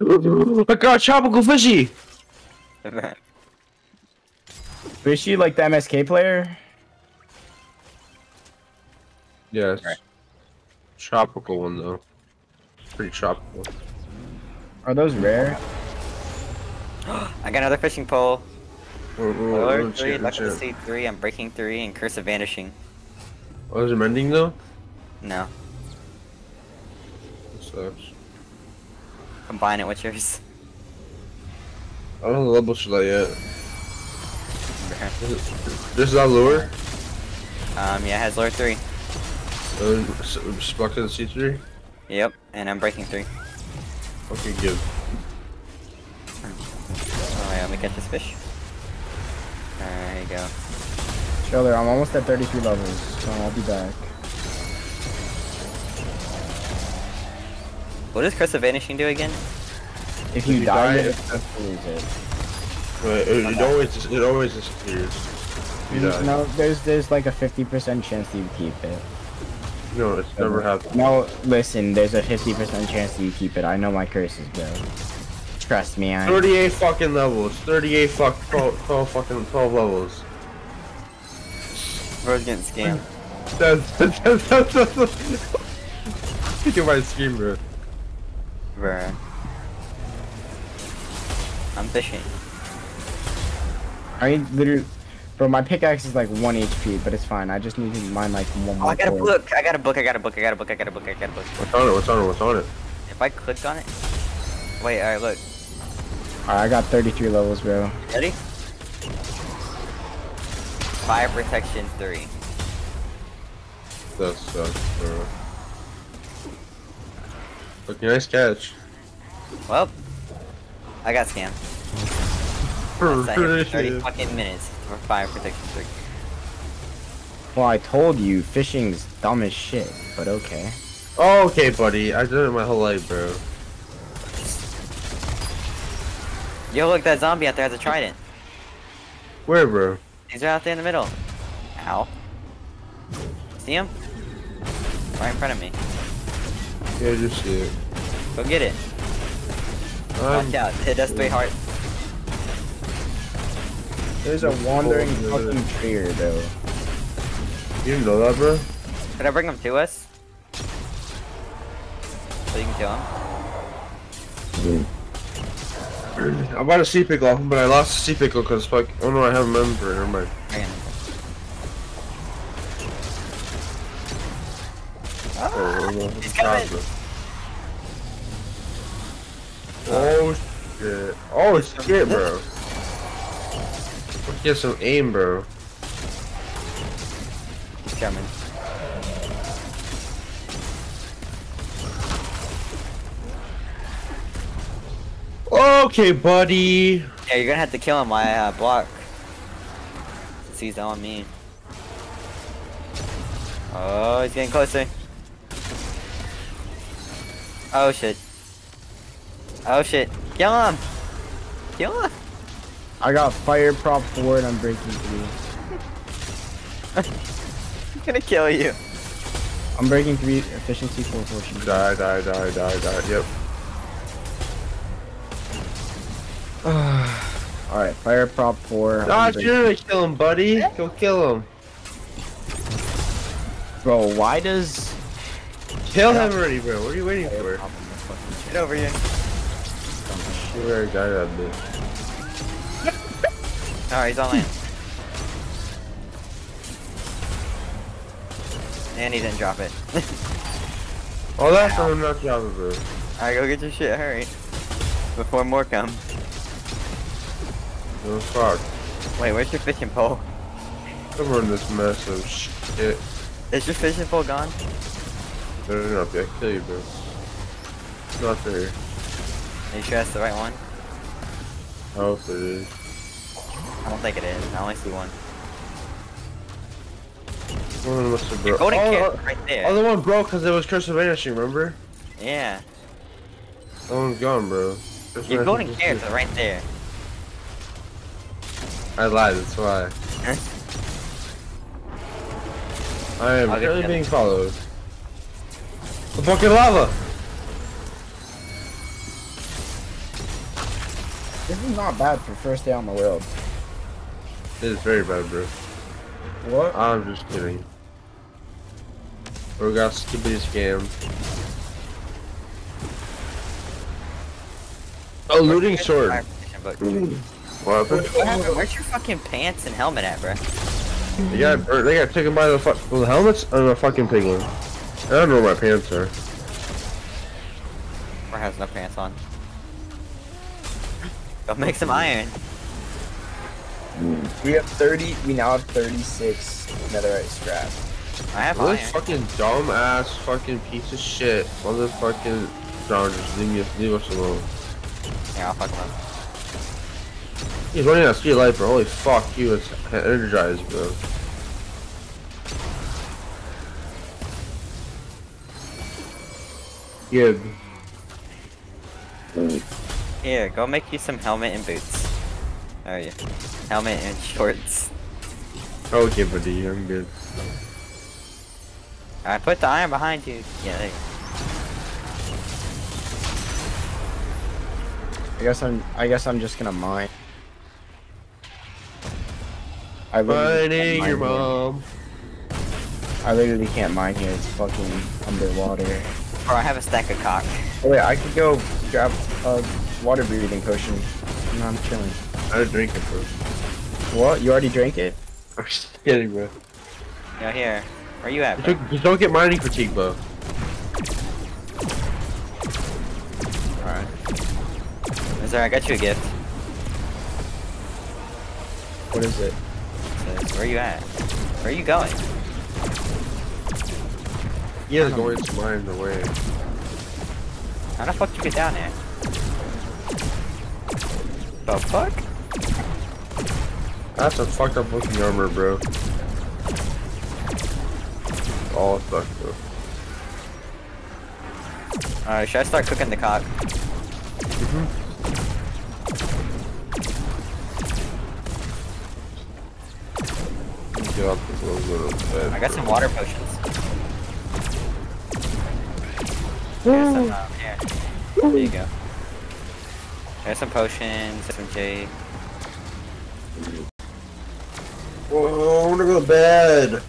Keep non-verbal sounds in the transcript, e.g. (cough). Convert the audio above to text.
I got tropical fishy. Fishy like the MSK player? Yes. Right. Tropical one though. Pretty tropical. Are those rare? (gasps) I got another fishing pole. In three, chat, luck of the sea three, Unbreaking three, and curse of vanishing. Oh, is it mending though? No. That sucks. Combine it with yours. I don't know the level should I yet. This is our lure. Um, yeah, it has lure three. Uh, s- Spark to the C3. Yep, and Unbreaking three. Okay, good. Oh yeah, let me catch this fish. There you go. Shoulder, I'm almost at 33 levels, so I'll be back. What does curse of vanishing do again? If you, you die, die, you it- lose it. Right, it, it always dis- it always disappears. You die. No, there's there's like a 50% chance that you keep it. No, it's never happened. No, listen, there's a 50% chance that you keep it. I know my curses, bro. Trust me, I. 38 fucking levels. 38 fuck 12, 12 fucking 12 levels. Bro's getting scammed. That's that's that's that's. that's Look my screen, bro. Bruh. I'm fishing. I literally, bro, my pickaxe is like 1 HP, but it's fine. I just need to mine like one Oh, more. I got a book. I got a book. I got a book. I got a book. I got a book. I got a book. What's on it? What's on it? What's on it? If I click on it, wait. All right, look. Alright, I got 33 levels, bro. Ready? Fire protection three. That sucks, bro. Look, nice catch. Well, I got scammed. I for 30 fucking minutes for fire protection three. Well, I told you, fishing's dumb as shit, but okay. Oh, okay, buddy. I've done it my whole life, bro. Yo, look, that zombie out there has a trident. Where, bro? He's right out there in the middle. Ow. See him? Right in front of me. Yeah, just see it. Go get it. Um, Watch out. It does three hearts. There's a wandering Oh, yeah. fucking tree, though. You didn't know that, bro? Could I bring him to us? So you can kill him? I bought a sea pickle, but I lost the sea pickle because fuck. Oh no, I have a member. Never mind. Bring him. Oh, oh, He's coming. Oh shit. Oh shit, bro. Get some aim, bro. He's coming. Okay, buddy. Yeah, you're gonna have to kill him while I uh, block. Since he's on me. Oh, he's getting closer. Oh shit. Oh shit. Kill him! Kill him! I got fire prop 4 and Unbreaking 3. He's (laughs) gonna kill you. Unbreaking 3, efficiency 4 fortune. Die, die, die, die, die. Yep. (sighs) Alright, fire prop 4. I'm Dodge, you're gonna kill him, buddy. Go kill him. Bro, why does... Kill him already, bro. What are you waiting for? Get over here. You already died that bitch. (laughs) Alright, he's on land. and he didn't drop it. (laughs) Oh, that's from him not dropping, bro. Alright, go get your shit, hurry. Before more come. No fuck. Wait, where's your fishing pole? I'm running this mess of shit. Is your fishing pole gone? No, no, no, I kill you, bro. Not there. Are you sure that's the right one? I hope it is. I don't think it is. I only see one. One must have broke. golden Oh, oh, right there. Oh, other one broke because it was Curse of Vanishing, remember? Yeah. That one's gone, bro. Curse Your golden carrots are right there. I lied, that's why. (laughs) I am currently being followed. The bucket of lava! This is not bad for first day on the world. It is very bad, bro. What? I'm just kidding. Bro got stupid scam. Oh, looting sword. Fire protection book. What happened? What happened? Where's your fucking pants and helmet at, bro? They got burnt. They got taken by the fu- well, the helmets and the fucking piglin. I don't know where my pants are. Or has no pants on. Go make some iron. Hmm. We have 30, we now have 36 netherite scrap. I have This iron. fucking dumb ass fucking piece of shit. Motherfucking John, just leave me, leave us alone. Here, I'll fuck him up. He's running out of speed light, bro. Holy fuck, he was energized, bro. Gib. Hmm. Here, go make you some helmet and boots. There you. Helmet and shorts. Okay, buddy, I'm good. I put the iron behind you. Yeah, there you go. I guess I'm, I guess I'm just gonna mine. I literally can't your mine here. mom. I literally can't mine here. It's fucking underwater. Bro, I have a stack of cock. Oh wait, I could go grab a water breathing potion. No, I'm chilling. I didn't drink it, bro. What? You already drank it? (laughs) I'm just kidding, bro. Yo, here. Where you at, Just bro? don't- Just don't get mining fatigue, bro. Alright. Is there? I got you a gift. What is it? It says, where you at? Where are you going? He is going to mine the way. How the fuck did you get down there? The fuck? That's a fucked up looking armor, bro. All fucked up. Alright, should I start cooking the cock? Mm-hmm. Get up and go go to bed. I got bro. some water potions. Here's some, um, here. There you go. There's some potions, some jade. Oh, I wanna go to bed.